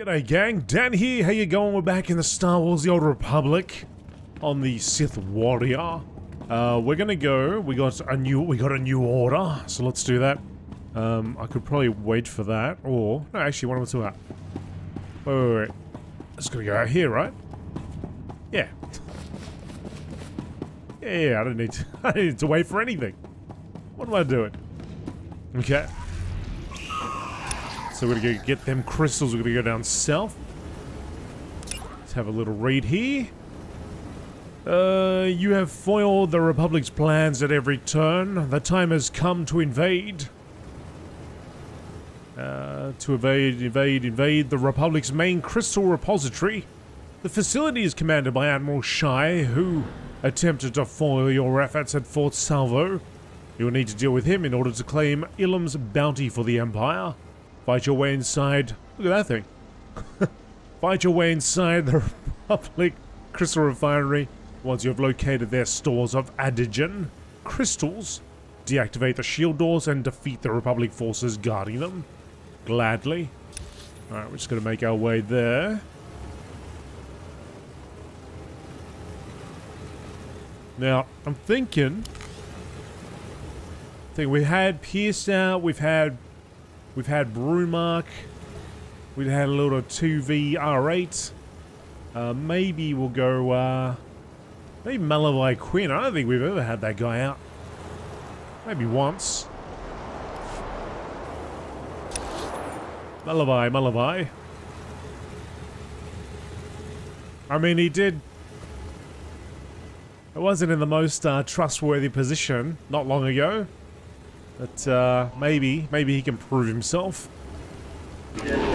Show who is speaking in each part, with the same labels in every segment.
Speaker 1: G'day gang, Dan here, how you going? We're back in the Star Wars The Old Republic on the Sith Warrior. Uh, we're gonna go, we got a new, we got a new order, so let's do that. Um, I could probably wait for that, or, no actually, what am I talking about? Wait, wait, wait. It's gonna go out here, right? Yeah. Yeah, yeah, I don't need to, I don't need to wait for anything. What am I doing? Okay. So we're gonna go get them crystals. We're gonna go down south. Let's have a little read here. Uh, you have foiled the Republic's plans at every turn. The time has come to invade. Uh, to evade, invade, invade the Republic's main crystal repository. The facility is commanded by Admiral Shai, who attempted to foil your efforts at Fort Salvo. You will need to deal with him in order to claim Ilum's bounty for the Empire. Fight your way inside. Look at that thing. Fight your way inside the Republic Crystal Refinery once you have located their stores of Adegan crystals. Deactivate the shield doors and defeat the Republic forces guarding them. Gladly. Alright, we're just going to make our way there. Now, I'm thinking... I think we had Pierce out, we've had We've had Broonmark. We've had a little 2V R8. Uh, maybe we'll go, uh, maybe Malavai Quinn. I don't think we've ever had that guy out. Maybe once. Malavai, Malavai. I mean, he did... It wasn't in the most uh, trustworthy position not long ago. But uh, maybe, maybe he can prove himself. Right,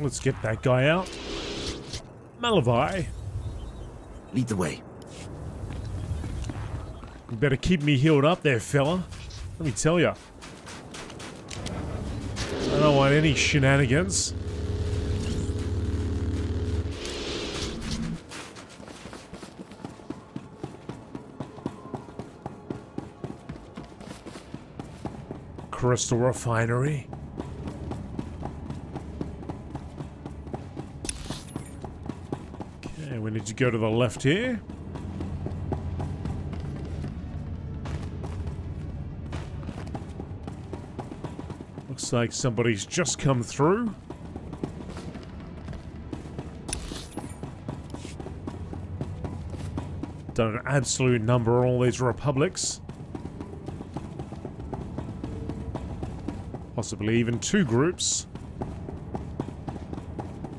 Speaker 1: let's get that guy out. Malavai.
Speaker 2: Lead the way.
Speaker 1: You better keep me healed up there, fella. Let me tell ya. I don't want any shenanigans. Crystal Refinery. Okay, we need to go to the left here. Looks like somebody's just come through. Done an absolute number on all these republics. Possibly even two groups.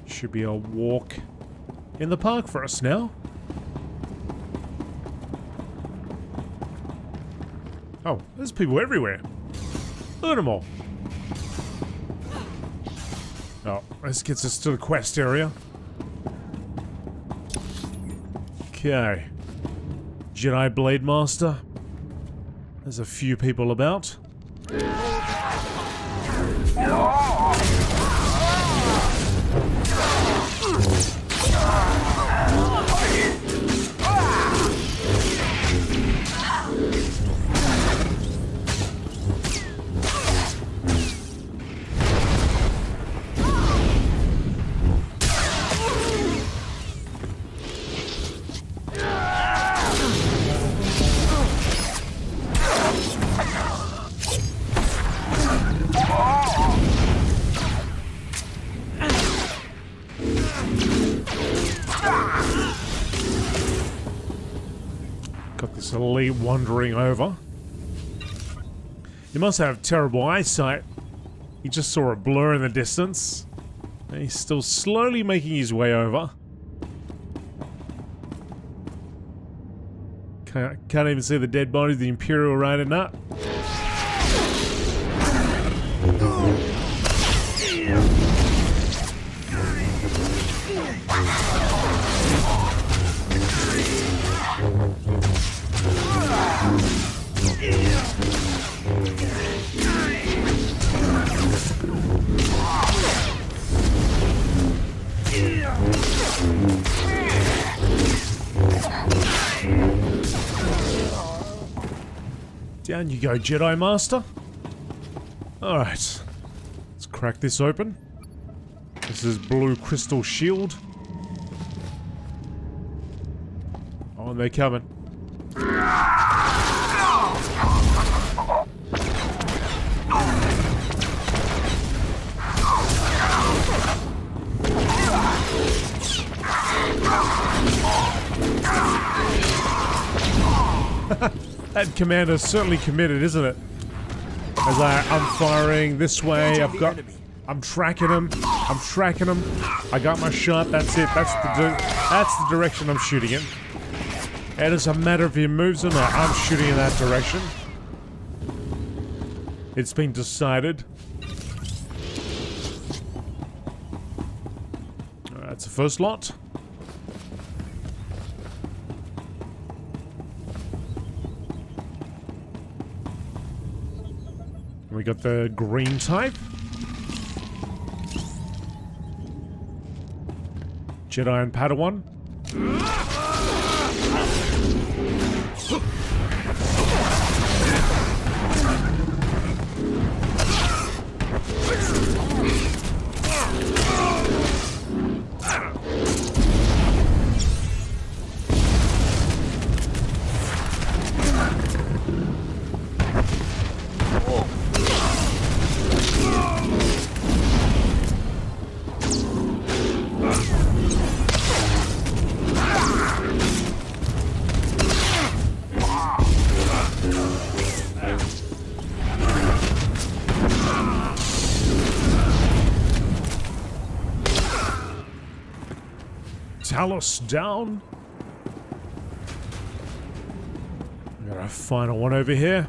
Speaker 1: Should be a walk in the park for us now. Oh, there's people everywhere. Look at them all. Oh, this gets us to the quest area. Okay. Jedi Blade Master. There's a few people about. wandering over. he must have terrible eyesight. He just saw a blur in the distance. And he's still slowly making his way over. Can't, can't even see the dead body of the Imperial Raider nut. Down you go, Jedi Master. Alright. Let's crack this open. This is blue crystal shield. Oh, they're coming. That commander's certainly committed, isn't it? As I, I'm firing this way, I've got... I'm tracking him. I'm tracking him. I got my shot. That's it. That's the that's the direction I'm shooting in. It doesn't matter if he moves or not. I'm shooting in that direction. It's been decided. That's the first lot. We got the green type. Jedi and Padawan. Down. Got a final one over here.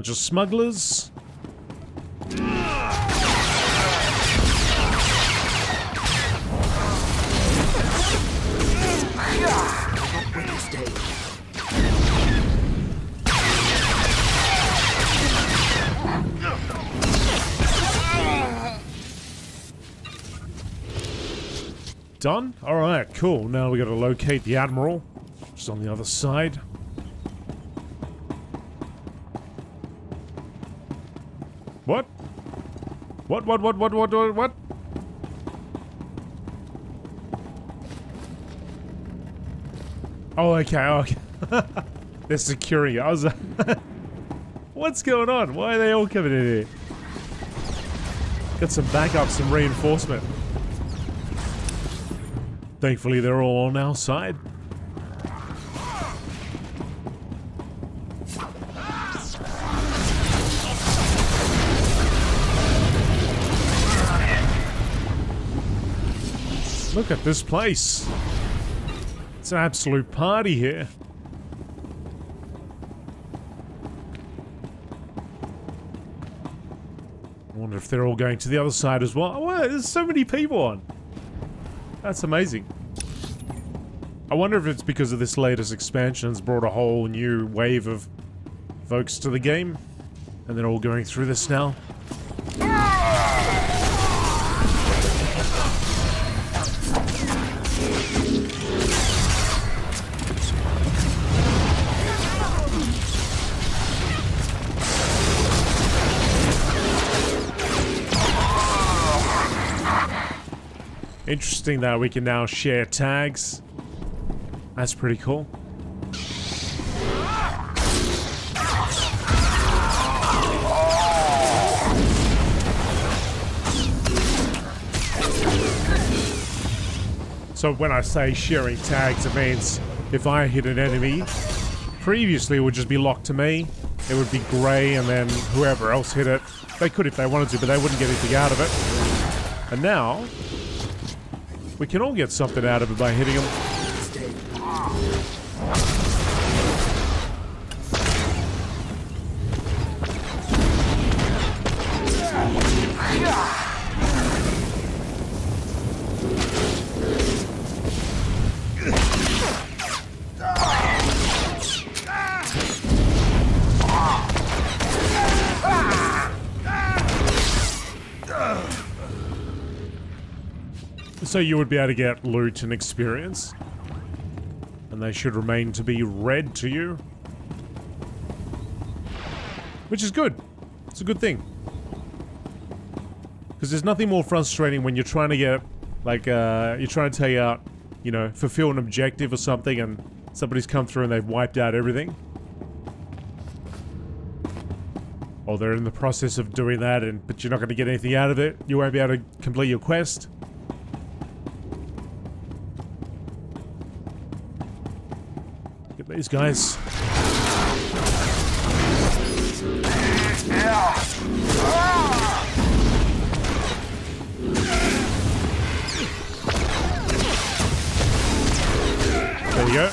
Speaker 1: Bunch of smugglers. Done? Alright, cool. Now we gotta locate the Admiral. Just on the other side. What, what, what, what, what, what, what? Oh, okay, okay. They're securing it. I was What's going on? Why are they all coming in here? Got some backup, some reinforcement. Thankfully, they're all on our side. Look at this place. It's an absolute party here. I wonder if they're all going to the other side as well. Oh, there's so many people on. That's amazing. I wonder if it's because of this latest expansion has brought a whole new wave of folks to the game. And they're all going through this now. Interesting that we can now share tags. That's pretty cool. So when I say sharing tags, it means if I hit an enemy, previously it would just be locked to me. It would be grey and then whoever else hit it. They could if they wanted to, but they wouldn't get anything out of it. And now, we can all get something out of it by hitting them. So you would be able to get loot and experience. And they should remain to be read to you. Which is good. It's a good thing. Because there's nothing more frustrating when you're trying to get, like, uh, you're trying to take out, you know, fulfill an objective or something and somebody's come through and they've wiped out everything. Or they're in the process of doing that and, but you're not going to get anything out of it. You won't be able to complete your quest. These guys. There you go.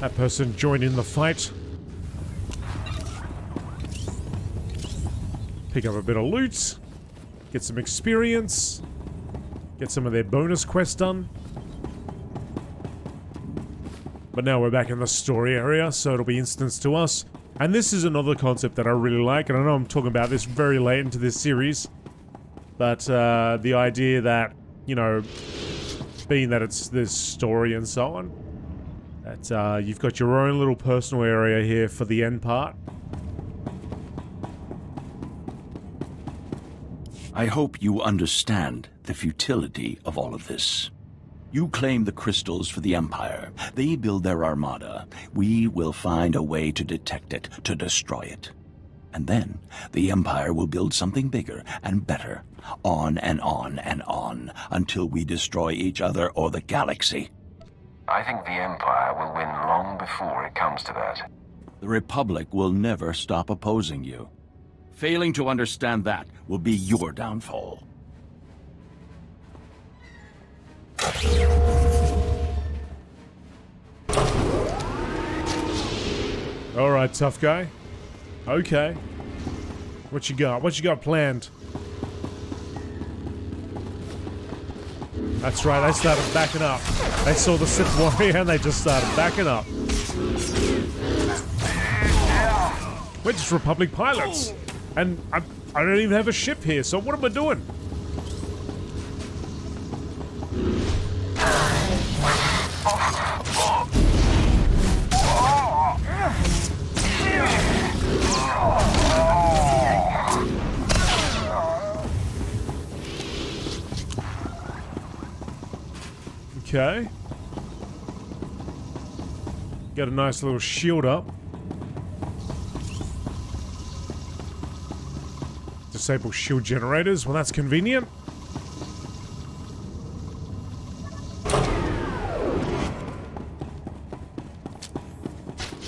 Speaker 1: That person joined in the fight. Pick up a bit of loot. Get some experience. Get some of their bonus quests done. But now we're back in the story area, so it'll be instance to us. And this is another concept that I really like, and I know I'm talking about this very late into this series. But uh, the idea that, you know, being that it's this story and so on, that uh, you've got your own little personal area here for the end part.
Speaker 3: I hope you understand the futility of all of this. You claim the crystals for the Empire. They build their armada. We will find a way to detect it, to destroy it. And then the Empire will build something bigger and better, on and on and on, until we destroy each other or the galaxy.
Speaker 4: I think the Empire will win long before it comes to that.
Speaker 3: The Republic will never stop opposing you. Failing to understand that will be your downfall.
Speaker 1: Alright, tough guy. Okay. What you got? What you got planned? That's right, they started backing up. They saw the Sith warrior and they just started backing up. We're just Republic pilots. And I, I don't even have a ship here, so what am I doing? Okay. Got a nice little shield up. Disable shield generators. Well, that's convenient.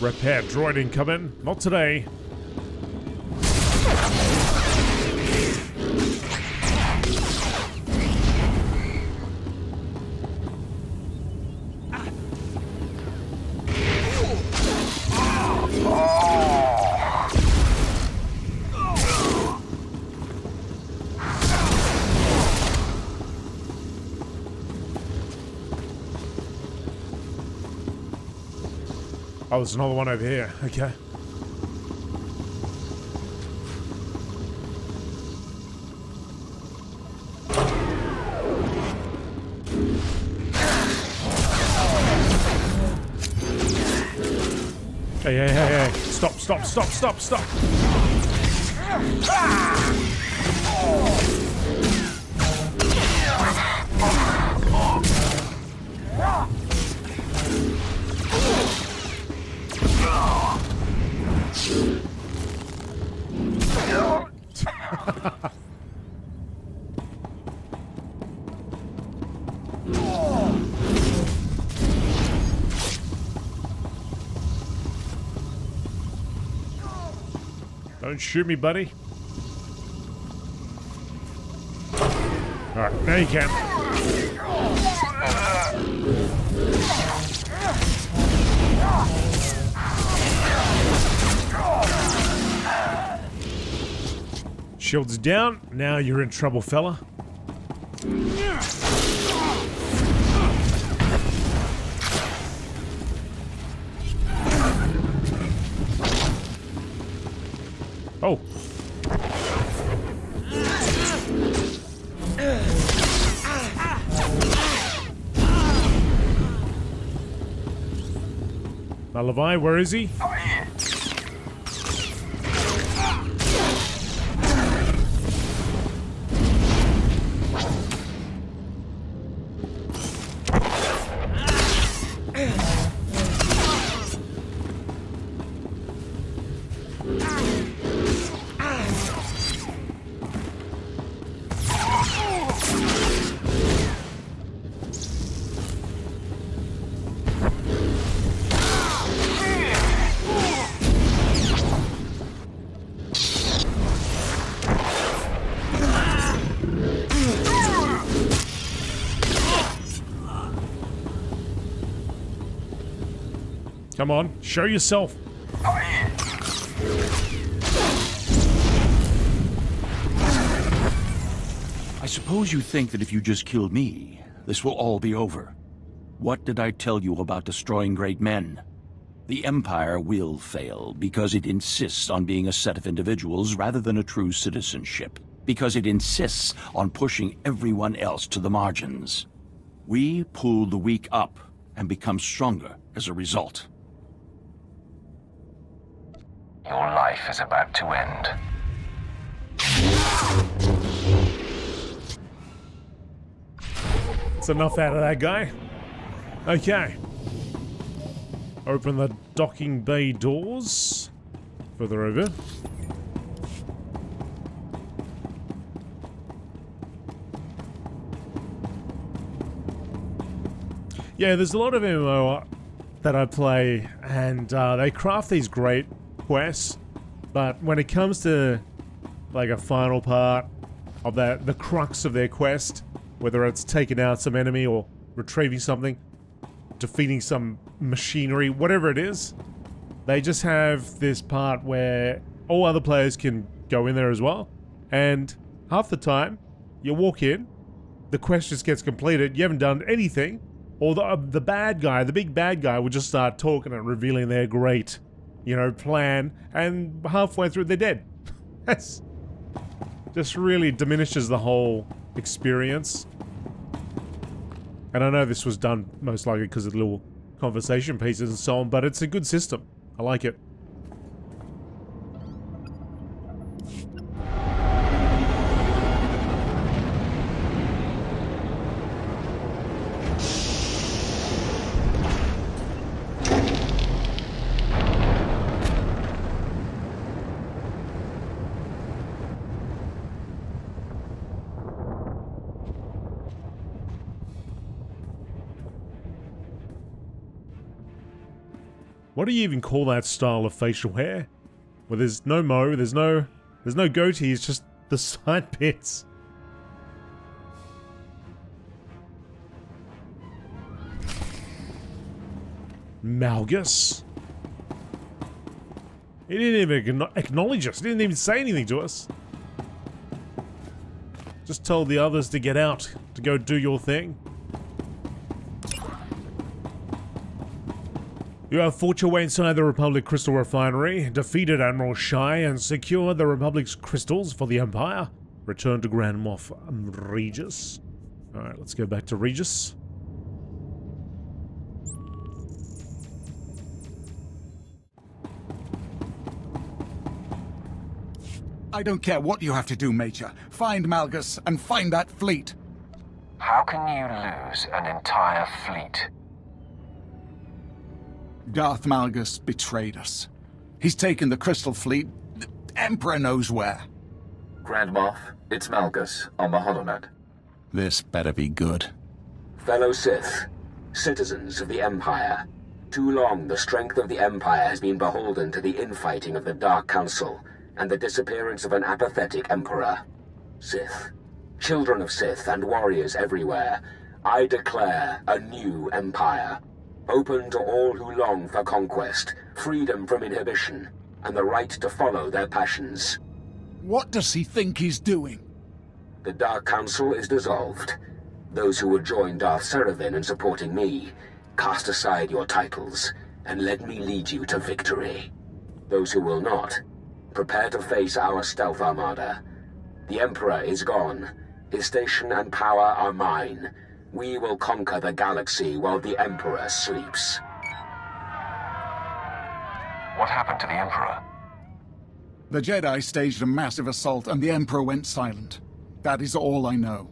Speaker 1: Repair droid incoming. Not today. Oh, there's another one over here. Okay. Hey, hey, hey, hey. Stop, stop, stop, stop, stop. Don't shoot me, buddy. Alright, now you can. Shields down. Now you're in trouble, fella. Oh. Now, where is he? Come on, show yourself.
Speaker 3: I suppose you think that if you just kill me, this will all be over. What did I tell you about destroying great men? The Empire will fail because it insists on being a set of individuals rather than a true citizenship. Because it insists on pushing everyone else to the margins. We pull the weak up and become stronger as a result.
Speaker 4: Your life is about to end.
Speaker 1: That's enough out of that guy. Okay. Open the docking bay doors. Further over. Yeah, there's a lot of MMO that I play, and uh, they craft these great quests, but when it comes to like a final part of that, the crux of their quest, whether it's taking out some enemy or retrieving something, defeating some machinery, whatever it is, they just have this part where all other players can go in there as well. And half the time, you walk in, the quest just gets completed, you haven't done anything, or the, uh, the bad guy, the big bad guy, will just start talking and revealing their great, you know, plan, and halfway through they're dead. That's just really diminishes the whole experience. And I know this was done most likely because of the little conversation pieces and so on, but it's a good system. I like it. What do you even call that style of facial hair? Well, there's no mo, there's no there's no goatee, it's just the side bits. Malgus? He didn't even acknowledge us, he didn't even say anything to us. Just told the others to get out, to go do your thing. You have fought your way inside the Republic Crystal Refinery, defeated Admiral Shai, and secured the Republic's crystals for the Empire. Return to Grand Moff um, Regus. Alright, let's go back to Regus.
Speaker 5: I don't care what you have to do, Major. Find Malgus and find that fleet.
Speaker 4: How can you lose an entire fleet?
Speaker 5: Darth Malgus betrayed us. He's taken the Crystal Fleet. The Emperor knows where.
Speaker 6: Grand Moff, it's Malgus on the HoloNet.
Speaker 5: This better be good.
Speaker 6: Fellow Sith, citizens of the Empire, too long the strength of the Empire has been beholden to the infighting of the Dark Council,
Speaker 7: and the disappearance of an apathetic emperor. Sith, children of Sith and warriors everywhere, I declare a new empire. Open to all who long for conquest, freedom from inhibition, and the right to follow their passions.
Speaker 5: What does he think he's doing?
Speaker 7: The Dark Council is dissolved. Those who would join Darth Serevin in supporting me, cast aside your titles, and let me lead you to victory. Those who will not, prepare to face our stealth armada. The Emperor is gone. His station and power are mine. We will conquer the galaxy while the Emperor sleeps.
Speaker 4: What happened to the Emperor?
Speaker 5: The Jedi staged a massive assault and the Emperor went silent. That is all I know.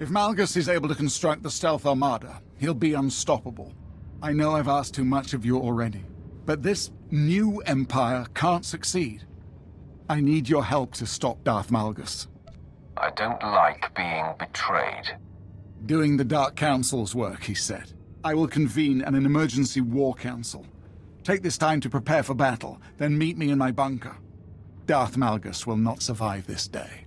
Speaker 5: If Malgus is able to construct the stealth armada, he'll be unstoppable. I know I've asked too much of you already, but this new Empire can't succeed. I need your help to stop Darth Malgus.
Speaker 4: I don't like being betrayed.
Speaker 5: Doing the Dark Council's work, he said. I will convene an emergency war council. Take this time to prepare for battle, then meet me in my bunker. Darth Malgus will not survive this day.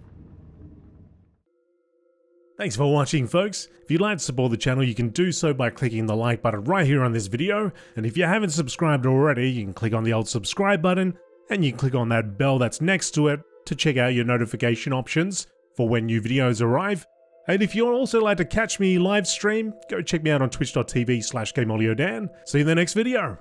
Speaker 1: Thanks for watching folks. If you'd like to support the channel, you can do so by clicking the like button right here on this video. And if you haven't subscribed already, you can click on the old subscribe button and you can click on that bell that's next to it to check out your notification options for when new videos arrive. And if you'd also like to catch me live stream, go check me out on twitch.tv slash GameOlioDan. See you in the next video.